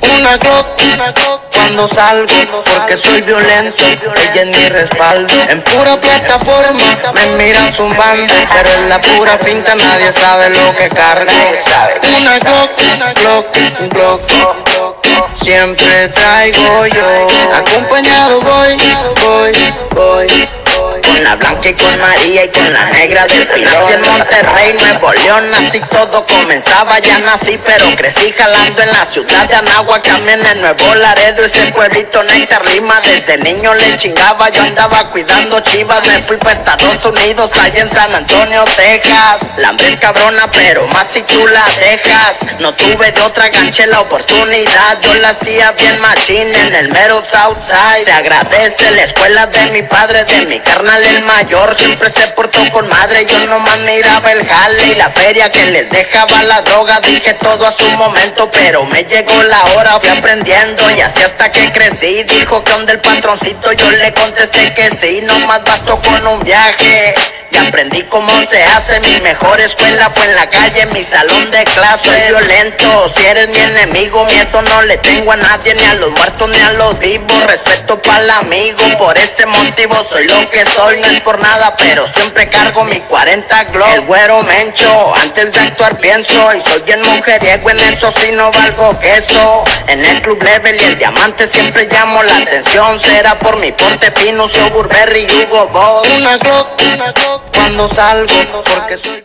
Una Glock, una Glock cuando salgo Porque soy violento, ella es mi respaldo. En pura plataforma me miran zumbando Pero en la pura pinta nadie sabe lo que cargo. Una Glock, una Glock, un Glock Siempre traigo yo. Acompañado voy, voy, voy con la blanca y con María y con la negra del pilón. en Monterrey, Nuevo León, nací todo comenzaba, ya nací, pero crecí jalando en la ciudad de Anáhuac, también en Nuevo Laredo, ese pueblito néctar rima, desde niño le chingaba, yo andaba cuidando chivas, me fui para Estados Unidos, allá en San Antonio, Texas. La es cabrona, pero más si tú la dejas. No tuve de otra ganche la oportunidad, yo la hacía bien machine en el mero Southside. Se agradece la escuela de mi padre, de mi carnal el mayor siempre se portó con madre. Yo no miraba el jale y la feria que les dejaba la droga. Dije todo a su momento, pero me llegó la hora. Fui aprendiendo y así hasta que crecí. Dijo que donde el patroncito, yo le contesté que sí. No más bastó con un viaje. Y aprendí cómo se hace. Mi mejor escuela fue en la calle, mi salón de clase. Soy violento, si eres mi enemigo, miedo no le tengo a nadie, ni a los muertos ni a los vivos. Respeto para el amigo, por ese motivo soy lo que soy. No es por nada, pero siempre cargo mi 40 glow. El güero mencho, antes de actuar pienso. Y soy el mujeriego, en eso si no valgo queso. En el club level y el diamante siempre llamo la atención. Será por mi porte pino, soy Burberry Hugo Boss. Una glock, una glock cuando salgo, porque soy